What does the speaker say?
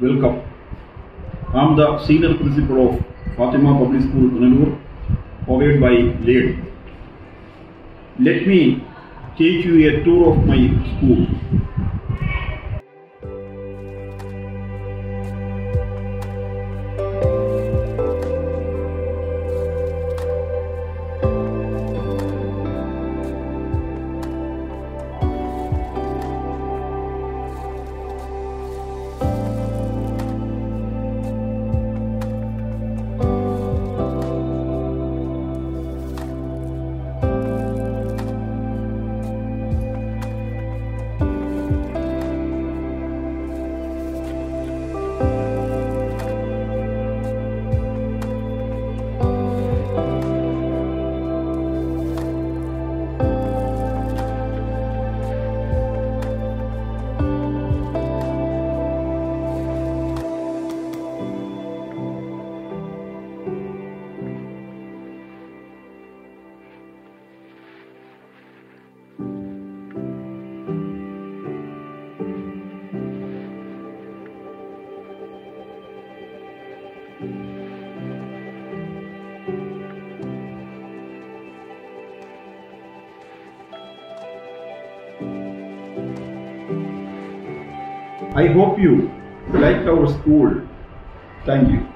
welcome. I'm the senior principal of Fathima Public School, Punalur, powered by LEAD. Let me take you a tour of my school. I hope you like our school. Thank you.